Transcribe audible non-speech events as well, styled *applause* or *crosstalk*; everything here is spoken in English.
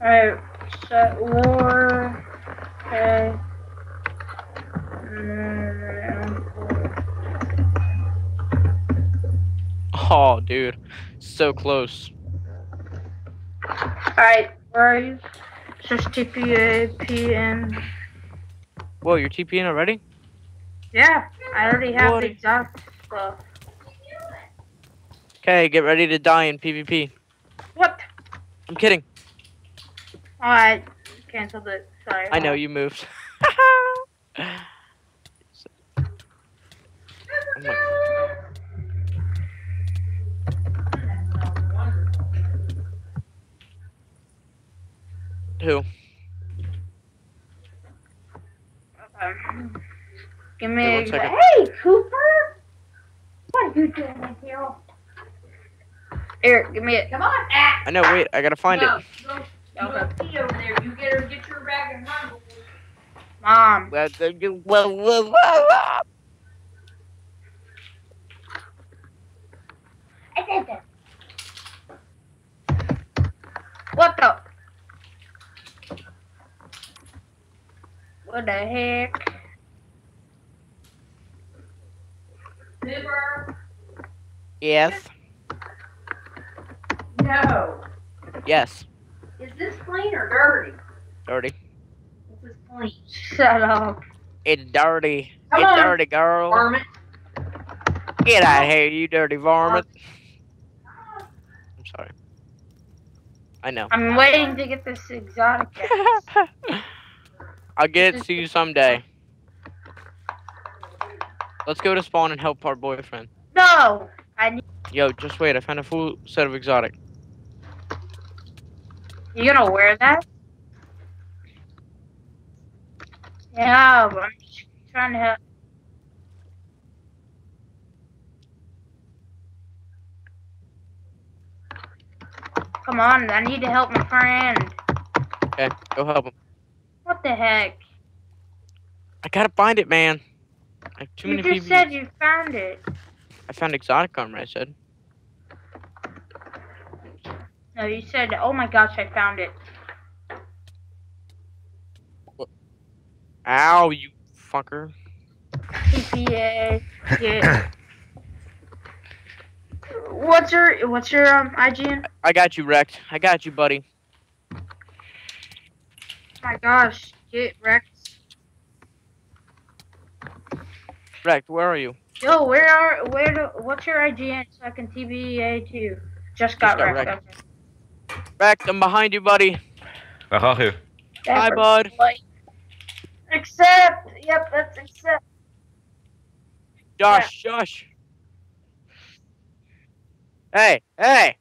Alright, set war. Okay. Mm, Oh, dude. So close. Alright, where are you? Just TPA, PN. Whoa, you're TPing already? Yeah, I already have What? the exact stuff. Okay, get ready to die in PvP. What? I'm kidding. Alright, canceled it. Sorry. I know you moved. I'm *laughs* Who? Um, give me. Hey, a one second. Hey, Cooper. What are you doing here? Eric, give me it. Come on, ah, I know, wait, I gotta find no, it. Go, you Okay. go pee over there. You get her, get your bag and run. Mom. I did that. What the? What the heck? Zipper. Yes, No. yes. Is this clean or dirty? Dirty. This is clean. Shut up. It's dirty. Come it's on. dirty, girl. Varmint. Get out of here, you dirty varmint. I'm sorry. I know. I'm waiting to get this exotic. *laughs* I'll get it to you someday. Let's go to spawn and help our boyfriend. no, I need. Yo, just wait. I found a full set of exotic. You gonna wear that? Yeah, but I'm just trying to help. Come on, I need to help my friend. Okay, go help him. What the heck? I gotta find it, man. I have too you many just people. said you found it. I found exotic armor. I said. No, you said, oh my gosh, I found it. Ow, you fucker. Yeah. what's your what's your um IGN? I got you wrecked. I got you, buddy. Oh my gosh, get wrecked. Wrecked. Where are you? Yo, where are where do what's your IGN so I can TPA too? Just got, got wrecked. wrecked. okay. Wrecked. I'm behind you, buddy. Waar ga je? Hi, bud. Accept. Yep, that's accept. Josh, Josh. Hey, hey.